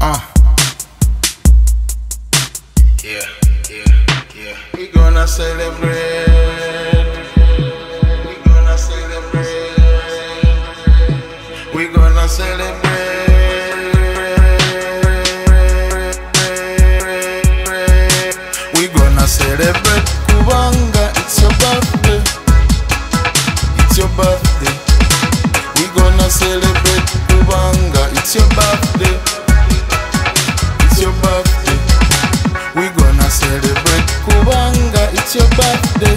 Uh. Yeah, yeah, yeah. We gonna celebrate. We gonna celebrate. We gonna celebrate. We gonna celebrate Kubanga. It's your birthday. It's your birthday. We gonna celebrate Kubanga. It's your birthday. It's your birthday.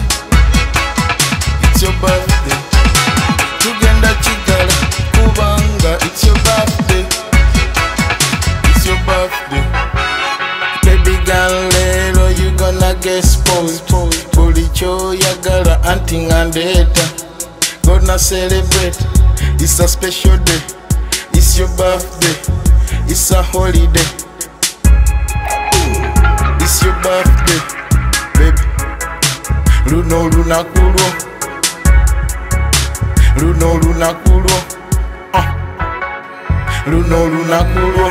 It's your birthday. Tugenda Chigala Kubanga. It's your birthday. It's your birthday. Baby girl, lero you gonna get spoiled. Buli choyagala anti ngandeta. Gonna celebrate. It's a special day. It's your birthday. It's a holiday. Luno lunakulo. Luno lunakulo. Uh. Luno lunakulo.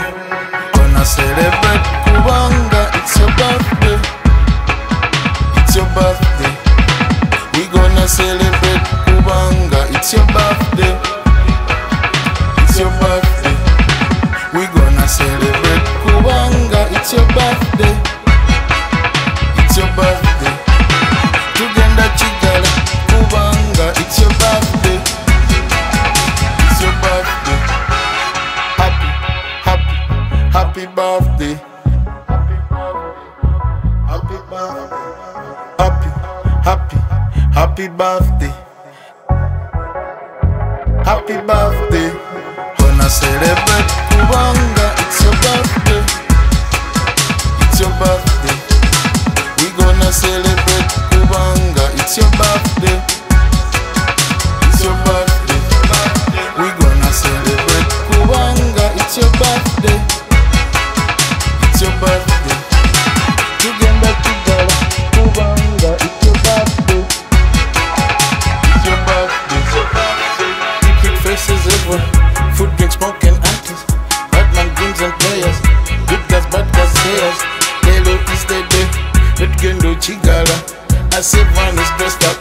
Gonna celebrate kubanga happy birthday. Happy birthday. Gonna celebrate kubanga Good guys, bad guys, sayers. Hello is the day. Let Gendo Chigala. As everyone is dressed up.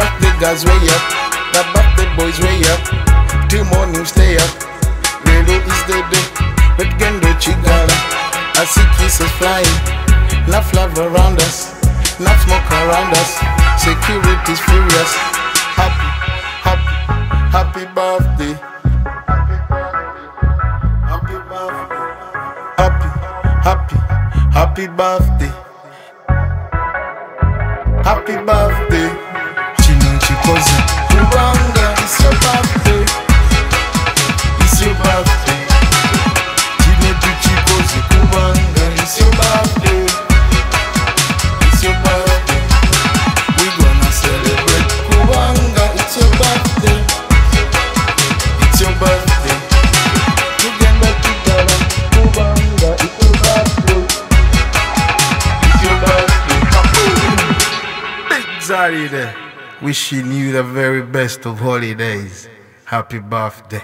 Back the guys way up. The back the boys way up. Till morning stay up. Hello is the day. Let Gendo Chigala. I see kisses flying. Enough love around us. Enough smoke around us. Security's furious. Happy birthday. Happy birthday. Chino Chikoza. Zari there. Wishing you the very best of holidays. Happy birthday.